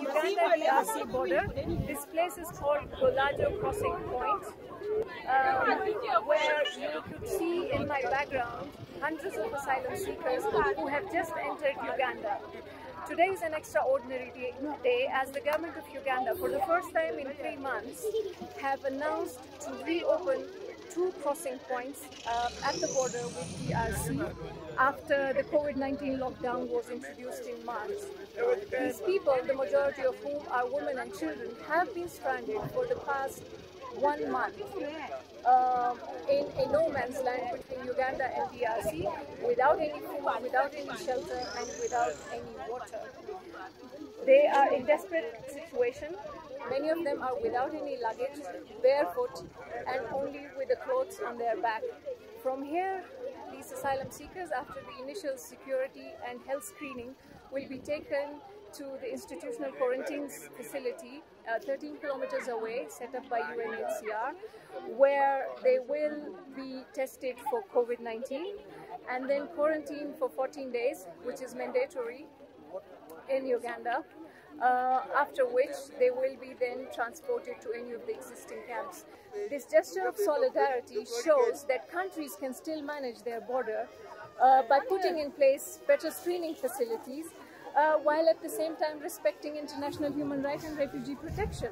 Uganda-DRC border. This place is called Golajo Crossing Point, um, where you could see in my background hundreds of asylum seekers who have just entered Uganda. Today is an extraordinary day, day, as the government of Uganda, for the first time in three months, have announced to reopen two crossing points uh, at the border with DRC after the COVID-19 lockdown was introduced in March. These people, the majority of whom are women and children, have been stranded for the past one month in a no man's land between Uganda and DRC without any food, without any shelter and without any water. They are in desperate situation. Many of them are without any luggage, barefoot and only with the clothes on their back. From here, these asylum seekers, after the initial security and health screening, will be taken to the institutional quarantine facility uh, 13 kilometers away set up by UNHCR where they will be tested for COVID-19 and then quarantined for 14 days which is mandatory in Uganda uh, after which they will be then transported to any of the existing camps. This gesture of solidarity shows that countries can still manage their border uh, by putting in place better screening facilities uh, while at the same time respecting international human rights and refugee protection.